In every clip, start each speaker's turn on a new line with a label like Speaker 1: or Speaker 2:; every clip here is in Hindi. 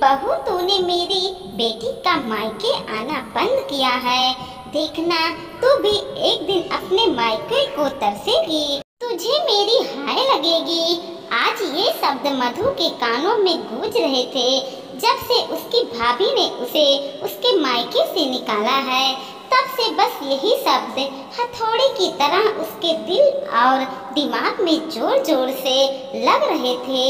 Speaker 1: बहू तूने मेरी बेटी का मायके आना बंद किया है। देखना, तू भी एक दिन अपने मायके को तरसेगी। तुझे मेरी हाय लगेगी। आज ये शब्द मधु के कानों में गूंज रहे थे। जब से उसकी भाभी ने उसे उसके मायके से निकाला है, तब से बस यही शब्द हथौड़े की तरह उसके दिल और दिमाग में ज़ोर ज़ोर से लग रहे थे।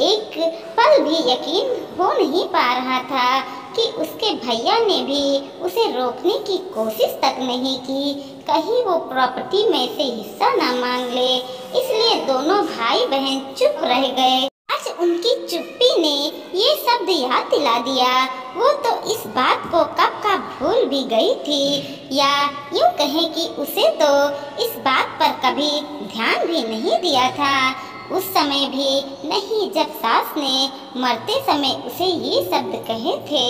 Speaker 1: एक पल भी यकीन हो नहीं पा रहा था कि उसके भैया ने भी उसे रोकने की कोशिश तक नहीं की। कहीं वो प्रॉपर्टी में से हिस्सा न मांग ले, इसलिए दोनों भाई बहन चुप रह गए। आज उनकी चुप्पी ने ये शब्द याद दिला दिया। वो तो इस बात को कब का भूल भी गई थी। या यूँ कहें कि उसे तो इस बात पर कभी ध्यान भी नहीं दिया था। उस समय भी नहीं जब सास ने मरते समय उसे ये शब्द कहे थे,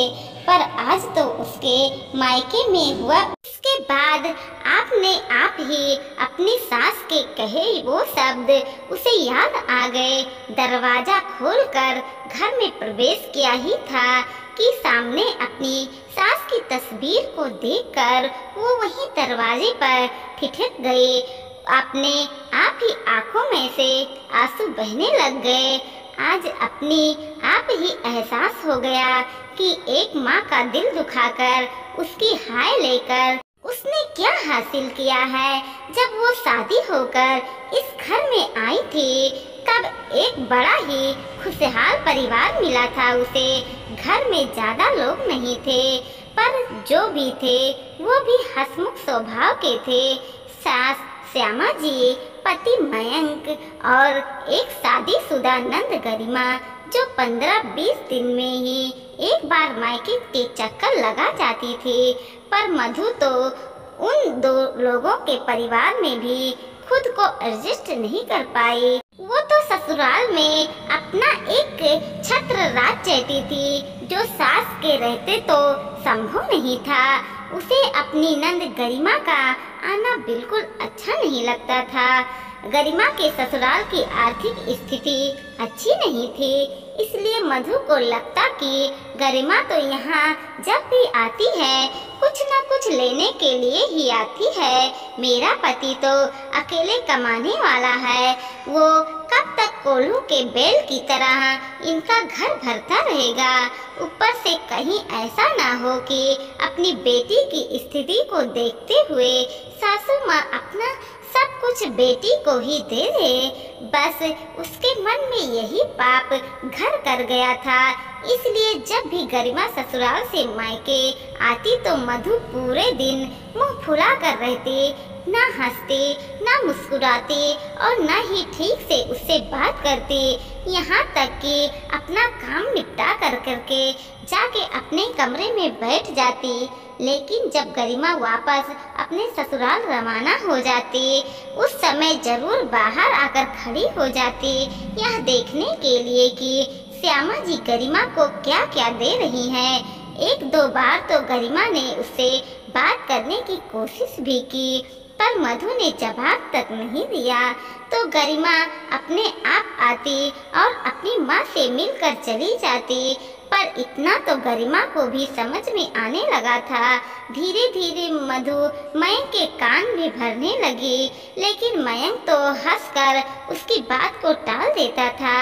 Speaker 1: पर आज तो उसके मायके में हुआ। उसके बाद आपने आप ही अपनी सास के कहे वो शब्द, उसे याद आ गए। दरवाज़ा खोलकर घर में प्रवेश किया ही था कि सामने अपनी सास की तस्वीर को देखकर वो वहीं दरवाजे पर ठिठक गए। अपने आप ही आँखों में से आँसू बहने लग गए। आज अपनी आप ही एहसास हो गया कि एक माँ का दिल दुखाकर, उसकी हाय लेकर, उसने क्या हासिल किया है? जब वो शादी होकर इस घर में आई थी, तब एक बड़ा ही खुशहाल परिवार मिला था उसे। घर में ज़्यादा लोग नहीं थे, पर जो भी थे, वो भी हसमुख स्वभाव के थे। सास श्यामा जी, पति मयंक और एक शादीशुदा नंद गरिमा, जो पंद्रह बीस दिन में ही एक बार मायके के चक्कर लगा जाती थी। पर मधु तो उन दो लोगों के परिवार में भी खुद को एडजस्ट नहीं कर पाई। वो तो ससुराल में अपना एक छत्र राज चाहती थी, जो सास के रहते तो संभव नहीं था। उसे अपनी नंद गरिमा का आना बिल्कुल अच्छा नहीं लगता था। गरिमा के ससुराल की आर्थिक स्थिति अच्छी नहीं थी, इसलिए मधु को लगता कि गरिमा तो यहाँ जब भी आती है, कुछ ना कुछ लेने के लिए ही आती है। मेरा पति तो अकेले कमाने वाला है, वो कोल्हू के बैल की तरह इनका घर भरता रहेगा। ऊपर से कहीं ऐसा ना हो कि अपनी बेटी की स्थिति को देखते हुए सासू माँ अपना सब कुछ बेटी को ही दे दे। बस उसके मन में यही पाप घर कर गया था। इसलिए जब भी गरिमा ससुराल से मायके आती तो मधु पूरे दिन मुँह फुला कर रहती, ना हँसते, ना मुस्कुराते और न ही ठीक से उससे बात करते। यहाँ तक कि अपना काम निपटा कर करके जाके अपने कमरे में बैठ जाती। लेकिन जब गरिमा वापस अपने ससुराल रवाना हो जाती, उस समय ज़रूर बाहर आकर खड़ी हो जाती। यह देखने के लिए कि श्यामा जी गरिमा को क्या क्या दे रही हैं? एक दो बार तो गरिमा ने उससे बात करने की कोशिश भी की, पर मधु ने जवाब तक नहीं दिया। तो गरिमा अपने आप आती और अपनी माँ से मिलकर चली जाती, पर इतना तो गरिमा को भी समझ में आने लगा था। धीरे धीरे मधु मयंक के कान भी भरने लगी, लेकिन मयंक तो हंसकर उसकी बात को टाल देता था।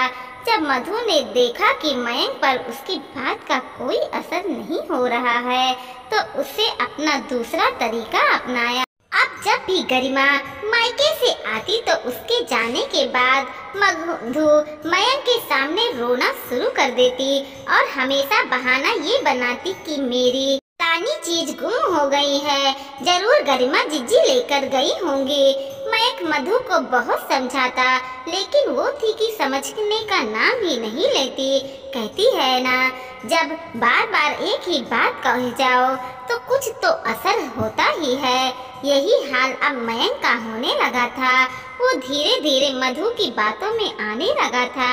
Speaker 1: जब मधु ने देखा कि मयंक पर उसकी बात का कोई असर नहीं हो रहा है तो उसे अपना दूसरा तरीका अपनाया। अब जब भी गरिमा मायके से आती तो उसके जाने के बाद मधु मयंक के सामने रोना शुरू कर देती और हमेशा बहाना ये बनाती कि मेरी तानी चीज़ गुम हो गई है, ज़रूर गरिमा जिज्जी लेकर गई होंगी। मयंक मधु को बहुत समझाता, लेकिन वो थी कि समझने का नाम ही नहीं लेती। कहती है ना, जब बार बार एक ही बात कह जाओ तो कुछ तो असर होता ही है। यही हाल अब मयंक का होने लगा था। वो धीरे धीरे मधु की बातों में आने लगा था।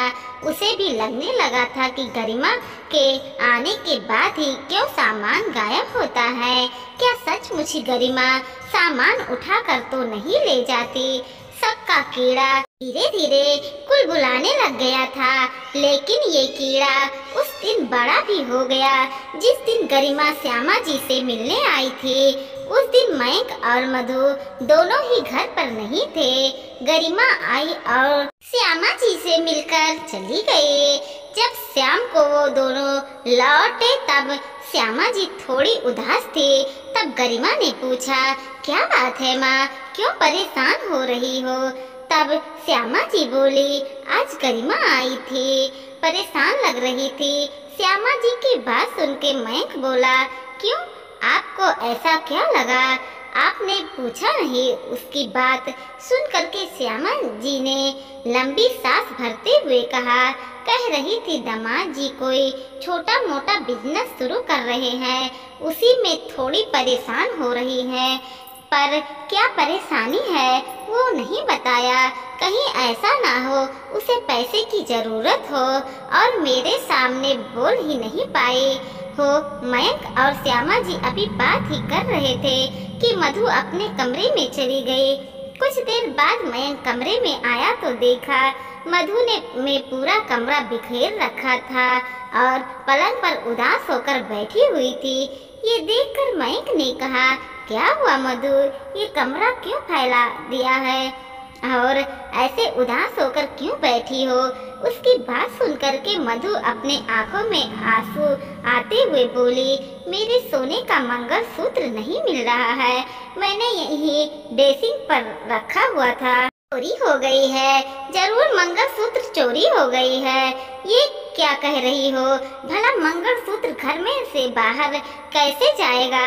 Speaker 1: उसे भी लगने लगा था कि गरिमा के आने के बाद ही क्यों सामान गायब होता है। क्या सचमुच गरिमा सामान उठाकर तो नहीं ले जाती? सबका कीड़ा धीरे धीरे कुल बुलाने लग गया था। लेकिन ये कीड़ा उस दिन बड़ा भी हो गया। जिस दिन गरिमा श्यामा जी से मिलने आई थी उस दिन मयंक और मधु दोनों ही घर पर नहीं थे। गरिमा आई और श्यामा जी से मिलकर चली गई। जब श्याम को वो दोनों लौटे, तब श्यामा जी थोड़ी उदास थी। तब गरिमा ने पूछा, क्या बात है माँ? क्यों परेशान हो रही हो? तब श्यामा जी बोली, आज गरिमा आई थी। परेशान लग रही थी। श्यामा जी की बात सुन के मयंक बोला, क्यों? आपको ऐसा क्या लगा? आपने पूछा नहीं। उसकी बात सुन करके श्यामा जी ने लंबी सांस भरते हुए कहा, कह रही थी दामाद जी कोई छोटा मोटा बिज़नेस शुरू कर रहे हैं। उसी में थोड़ी परेशान हो रही हैं। पर क्या परेशानी है? वो नहीं बताया। कहीं ऐसा ना हो। उसे पैसे की ज़रूरत हो और मेरे सामने बोल ही नहीं पाए। हो, मयंक और श्यामा जी अभी बात ही कर रहे थे कि मधु अपने कमरे में चली गई। कुछ देर बाद मयंक कमरे में आया तो देखा मधु ने में पूरा कमरा बिखेर रखा था और पलंग पर उदास होकर बैठी हुई थी। ये देखकर मयंक ने कहा, क्या हुआ मधु? ये कमरा क्यों फैला दिया है? और ऐसे उदास होकर क्यों बैठी हो? उसकी बात सुनकर के मधु अपने आँखों में आँसू आते हुए बोली, मेरे सोने का मंगल सूत्र नहीं मिल रहा है। मैंने यही ड्रेसिंग पर रखा हुआ था। चोरी हो गई है। ज़रूर मंगल सूत्र चोरी हो गई है। ये क्या कह रही हो? भला मंगल सूत्र घर में से बाहर कैसे जाएगा?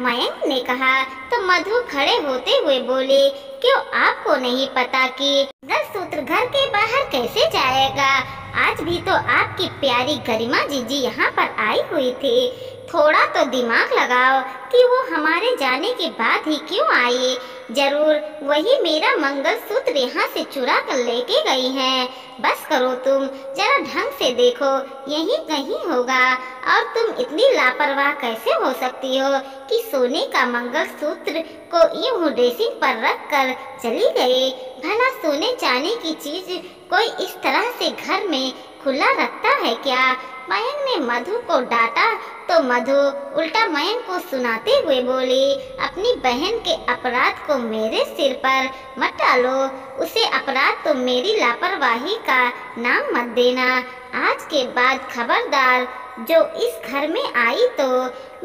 Speaker 1: मयंक ने कहा तो मधु खड़े होते हुए बोले, क्यों आपको नहीं पता कि दस सूत्र घर के बाहर कैसे जाएगा? आज भी तो आपकी प्यारी गरिमा जीजी यहाँ पर आई हुई थी। थोड़ा तो दिमाग लगाओ कि वो हमारे जाने के बाद ही क्यों आई ज़रूर वही मेरा मंगल सूत्र यहाँ से चुरा कर लेके गई है। बस करो तुम, जरा ढंग से देखो, यही कहीं होगा। और तुम इतनी लापरवाह कैसे हो सकती हो कि सोने का मंगल सूत्र को यूँ ड्रेसिंग पर रख कर चली गई भला सोने चांदी की चीज़ कोई इस तरह से घर में खुला रखता है क्या? मयंक ने मधु को डांटा तो मधु उल्टा मयंक को सुनाते हुए बोली, अपनी बहन के अपराध को मेरे सिर पर मत डालो। उसे अपराध तो मेरी लापरवाही का नाम मत देना। आज के बाद खबरदार, जो इस घर में आई तो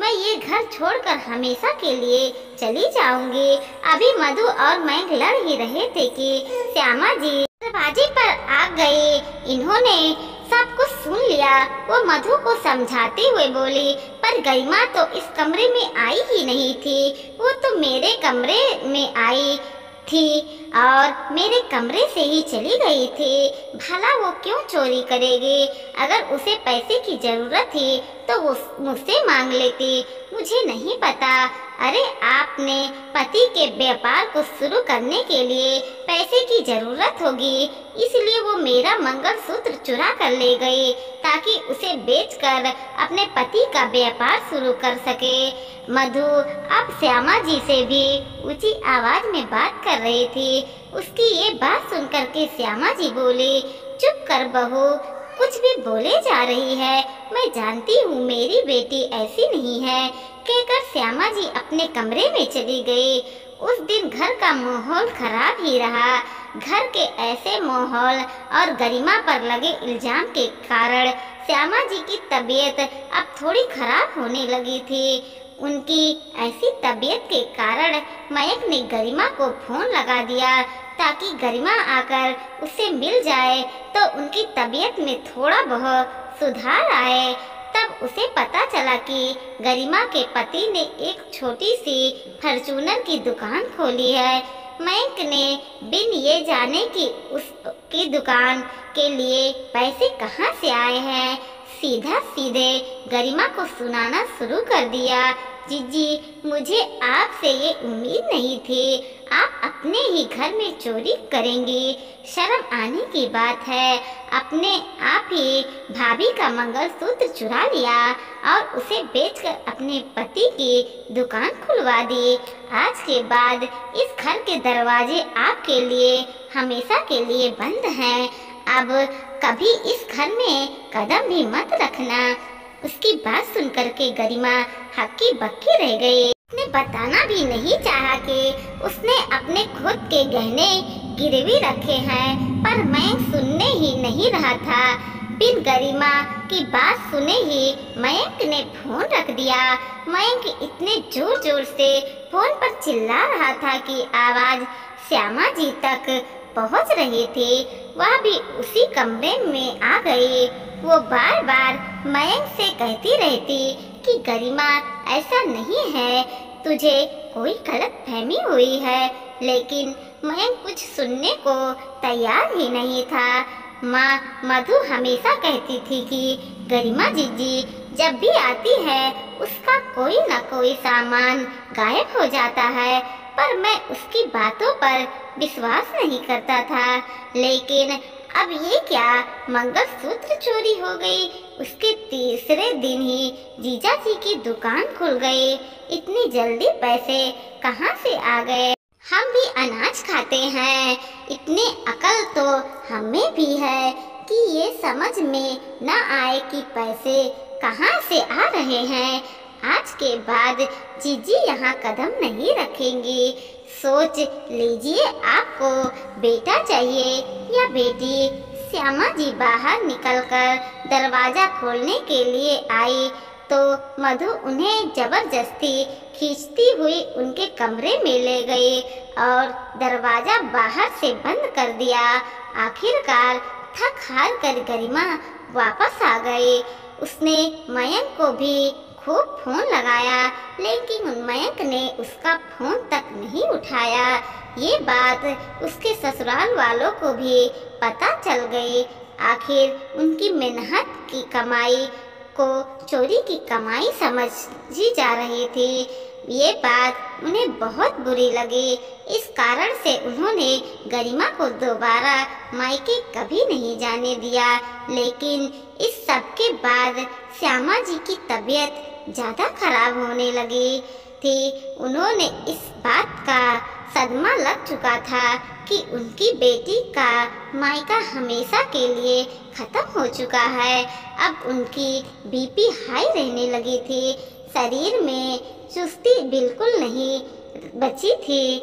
Speaker 1: मैं ये घर छोड़कर हमेशा के लिए चली जाऊँगी। अभी मधु और मैं लड़ ही रहे थे कि श्यामा जी दरवाजे पर आ गए। इन्होंने कुछ सुन लिया। वो मधु को समझाते हुए बोली, पर गरिमा तो इस कमरे में आई ही नहीं थी। वो तो मेरे कमरे में आई थी और मेरे कमरे से ही चली गई थी। भला वो क्यों चोरी करेगी? अगर उसे पैसे की ज़रूरत थी तो वो मुझसे मांग लेती। मुझे नहीं पता। अरे, आपने पति के व्यापार को शुरू करने के लिए पैसे की ज़रूरत होगी। इसलिए वो मेरा मंगल सूत्र चुरा कर ले गई, ताकि उसे बेचकर अपने पति का व्यापार शुरू कर सके। मधु, अब श्यामा जी से भी ऊँची आवाज़ में बात कर रही थी। उसकी ये बात सुनकर के श्यामा जी बोले, चुप कर बहू कुछ भी बोले जा रही है। मैं जानती हूँ मेरी बेटी ऐसी नहीं है। कहकर श्यामा जी अपने कमरे में चली गई। उस दिन घर का माहौल खराब ही रहा। घर के ऐसे माहौल और गरिमा पर लगे इल्ज़ाम के कारण श्यामा जी की तबीयत अब थोड़ी खराब होने लगी थी। उनकी ऐसी तबीयत के कारण मयक ने गरिमा को फ़ोन लगा दिया। ताकि गरिमा आकर उससे मिल जाए तो उनकी तबीयत में थोड़ा बहुत सुधार आए। तब उसे पता चला कि गरिमा के पति ने एक छोटी सी फॉर्चूनर की दुकान खोली है। मयंक ने बिन ये जाने कि उसकी दुकान के लिए पैसे कहाँ से आए हैं सीधा सीधे गरिमा को सुनाना शुरू कर दिया। जीजी मुझे आपसे ये उम्मीद नहीं थी। आप अपने ही घर में चोरी करेंगी। शर्म आने की बात है। अपने आप ही भाभी का मंगलसूत्र चुरा लिया और उसे बेचकर अपने पति की दुकान खुलवा दी। आज के बाद इस घर के दरवाजे आपके लिए, हमेशा के लिए बंद हैं। अब कभी इस घर में कदम भी मत रखना। उसकी बात सुनकर के गरिमा हक्की बक्की रह गई। उसने बताना भी नहीं चाहा कि उसने अपने खुद के गहने गिरवी रखे हैं, पर मैं सुनने ही नहीं रहा था। बिन गरिमा की बात सुने ही मयंक ने फ़ोन रख दिया। मयंक इतने ज़ोर ज़ोर से फ़ोन पर चिल्ला रहा था कि आवाज़ श्यामा जी तक पहुँच रही थी, वह भी उसी कमरे में आ गई वो बार बार मयंक से कहती रहती कि, गरिमा, ऐसा नहीं है। तुझे कोई गलत फहमी हुई है, लेकिन मयंक कुछ सुनने को तैयार ही नहीं था। माँ मधु हमेशा कहती थी कि, गरिमा जीजी, जब भी आती है, उसका कोई ना कोई सामान गायब हो जाता है। पर मैं उसकी बातों पर विश्वास नहीं करता था। लेकिन अब ये क्या मंगलसूत्र चोरी हो गई? उसके तीसरे दिन ही जीजा जी की दुकान खुल गई। इतनी जल्दी पैसे कहाँ से आ गए? हम भी अनाज खाते हैं। इतने अकल तो हमें भी है कि ये समझ में न आए कि पैसे कहाँ से आ रहे हैं। आज के बाद जीजी यहाँ कदम नहीं रखेंगी। सोच लीजिए आपको, बेटा चाहिए या बेटी? श्यामा जी बाहर निकलकर दरवाज़ा खोलने के लिए आई तो मधु उन्हें ज़बरदस्ती खींचती हुई उनके कमरे में ले गए और दरवाज़ा बाहर से बंद कर दिया। आखिरकार थक हार कर गरिमा वापस आ गए उसने मयंक को भी खूब फ़ोन लगाया, लेकिन मयंक ने उसका फ़ोन तक नहीं उठाया। ये बात उसके ससुराल वालों को भी पता चल गई। आखिर उनकी मेहनत की कमाई को चोरी की कमाई समझी जा रही थी। ये बात उन्हें बहुत बुरी लगी। इस कारण से उन्होंने गरिमा को दोबारा मायके कभी नहीं जाने दिया। लेकिन इस सब के बाद श्यामा जी की तबीयत ज़्यादा खराब होने लगी थी। उन्होंने इस बात का सदमा लग चुका था कि उनकी बेटी का मायका हमेशा के लिए ख़त्म हो चुका है। अब उनकी बीपी हाई रहने लगी थी। शरीर में चुस्ती बिल्कुल नहीं बची थी।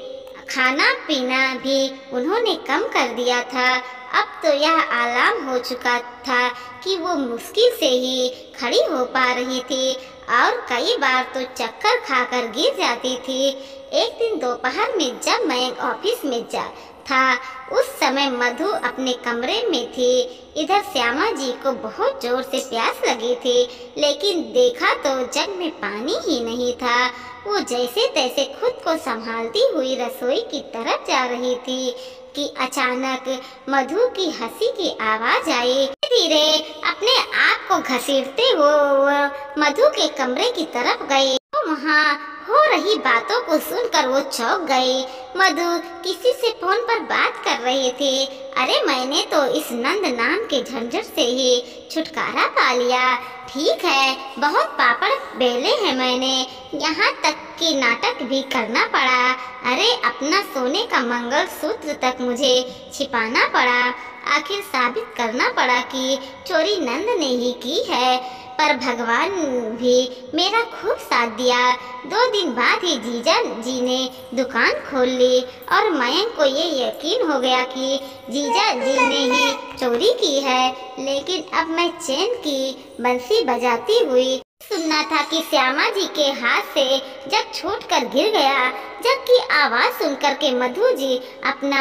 Speaker 1: खाना पीना भी उन्होंने कम कर दिया था। अब तो यह आलाम हो चुका था कि वो मुश्किल से ही खड़ी हो पा रही थी और कई बार तो चक्कर खाकर गिर जाती थी। एक दिन दोपहर में जब मैं ऑफ़िस में जा था, उस समय मधु अपने कमरे में थी। इधर श्यामा जी को बहुत ज़ोर से प्यास लगी थी, लेकिन देखा तो जग में पानी ही नहीं था। वो जैसे तैसे खुद को संभालती हुई रसोई की तरफ़ जा रही थी। कि अचानक मधु की हँसी की आवाज़ आई। धीरे अपने आप को घसीटते हुए मधु के कमरे की तरफ़ गई। वहाँ हो रही बातों को सुनकर वो चौंक गई मधु, किसी से फ़ोन पर बात कर रही थी। अरे, मैंने तो इस नंद नाम के झंझट से ही छुटकारा पा लिया। ठीक है, बहुत पापड़ बेले हैं मैंने। यहाँ तक कि नाटक भी करना पड़ा। अरे, अपना सोने का मंगल सूत्र तक मुझे छिपाना पड़ा। आखिर साबित करना पड़ा कि चोरी नंद ने ही की है। पर भगवान भी मेरा खूब साथ दिया। दो दिन बाद ही जीजा जी ने दुकान खोल ली और मयंक को ये यकीन हो गया कि जीजा जी ने ही चोरी की है। लेकिन अब मैं चैन की बंसी बजाती हुई सुनना था कि श्यामा जी के हाथ से जब छूट कर गिर गया, जबकि आवाज़ सुनकर के मधु जी अपना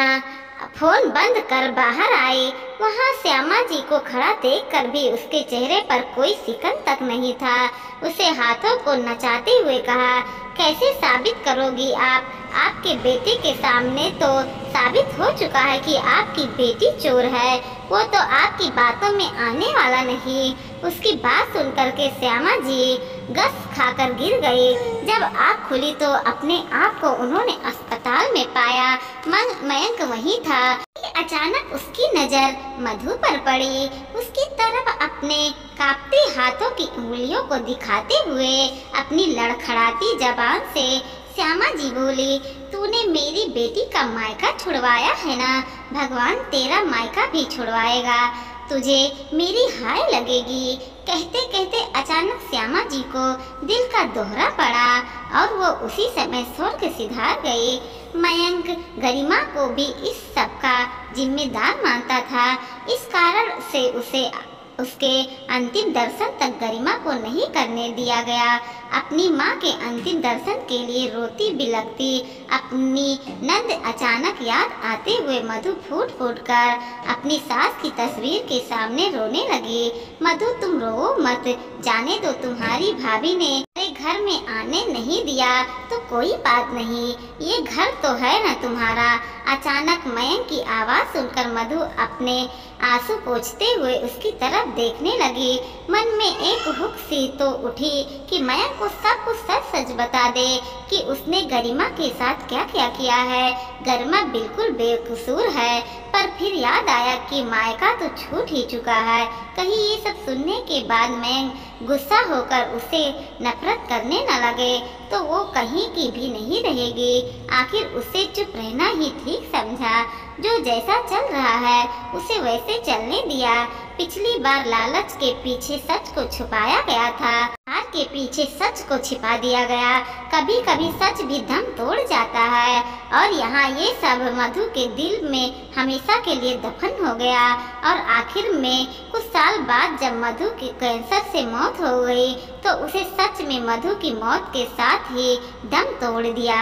Speaker 1: फ़ोन बंद कर बाहर आई वहाँ श्यामा जी को खड़ा देखकर भी उसके चेहरे पर कोई सिकन तक नहीं था। उसे हाथों को नचाते हुए कहा, कैसे साबित करोगी आप? आपके बेटे के सामने तो साबित हो चुका है कि आपकी बेटी चोर है। वो तो आपकी बातों में आने वाला नहीं। उसकी बात सुनकर के श्यामा जी गस खाकर गिर गए। जब आँख खुली तो अपने आप को उन्होंने अस्पताल में पाया। मयंक वही था। अचानक उसकी नज़र मधु पर पड़ी। उसकी तरफ़ अपने कांपते हाथों की उंगलियों को दिखाते हुए अपनी लड़खड़ाती जबान से श्यामा जी बोली, तूने मेरी बेटी का मायका छुड़वाया है ना? भगवान तेरा मायका भी छुड़वाएगा। तुझे मेरी हाय लगेगी। कहते कहते अचानक श्यामा जी को दिल का दोहरा पड़ा और वो उसी समय स्वर्ग सिधार गए। मयंक गरिमा को भी इस सब का जिम्मेदार मानता था। इस कारण से उसे, उसके अंतिम दर्शन तक गरिमा को नहीं करने दिया गया। अपनी माँ के अंतिम दर्शन के लिए रोती बिलकती अपनी नंद अचानक याद आते हुए मधु फूट फूट कर अपनी सास की तस्वीर के सामने रोने लगी। मधु, तुम रो मत, जाने दो तुम्हारी भाभी ने। घर में आने नहीं दिया तो कोई बात नहीं, ये घर तो है ना तुम्हारा। अचानक मयंक की आवाज़ सुनकर मधु अपने आँसू पोछते हुए उसकी तरफ़ देखने लगी। मन में एक हुक सी तो उठी कि मयंक को सब कुछ सच सच बता दे कि उसने गरिमा के साथ क्या क्या किया है। गरिमा बिल्कुल बेकसूर है, पर फिर याद आया कि मायका तो छूट ही चुका है। कहीं ये सब सुनने के बाद मैं गुस्सा होकर उसे नफरत करने न लगे तो वो कहीं की भी नहीं रहेगी। आखिर उसे चुप रहना ही ठीक समझा। जो जैसा चल रहा है, उसे वैसे चलने दिया। पिछली बार लालच के पीछे सच को छुपाया गया था। के पीछे सच को छिपा दिया गया। कभी कभी सच भी दम तोड़ जाता है। और यहाँ ये सब मधु के दिल में हमेशा के लिए दफन हो गया। और आखिर में, कुछ साल बाद जब मधु की कैंसर से मौत हो गई तो उसे सच में मधु की मौत के साथ ही दम तोड़ दिया।